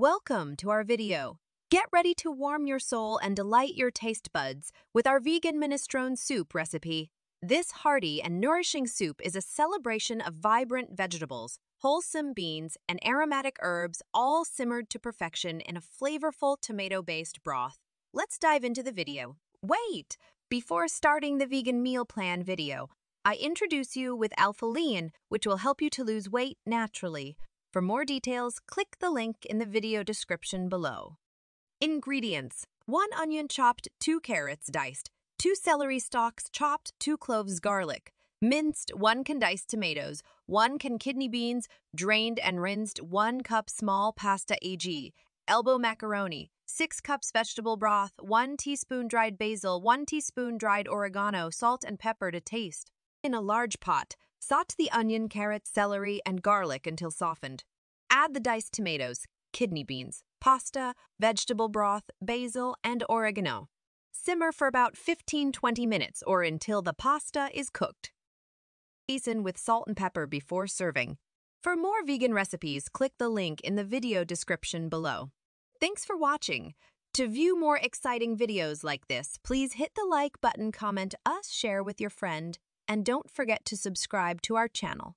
Welcome to our video. Get ready to warm your soul and delight your taste buds with our vegan minestrone soup recipe. This hearty and nourishing soup is a celebration of vibrant vegetables, wholesome beans, and aromatic herbs all simmered to perfection in a flavorful tomato-based broth. Let's dive into the video. Wait! Before starting the vegan meal plan video, I introduce you with Alpilean, which will help you to lose weight naturally. For more details, click the link in the video description below. Ingredients 1 onion chopped, 2 carrots diced, 2 celery stalks chopped, 2 cloves garlic, minced 1 can diced tomatoes, 1 can kidney beans, drained and rinsed 1 cup small pasta AG, elbow macaroni, 6 cups vegetable broth, 1 teaspoon dried basil, 1 teaspoon dried oregano, salt and pepper to taste. In a large pot, Saute the onion, carrot, celery, and garlic until softened. Add the diced tomatoes, kidney beans, pasta, vegetable broth, basil, and oregano. Simmer for about 15-20 minutes or until the pasta is cooked. Season with salt and pepper before serving. For more vegan recipes, click the link in the video description below. Thanks for watching. To view more exciting videos like this, please hit the like button, comment us, share with your friend, and don't forget to subscribe to our channel.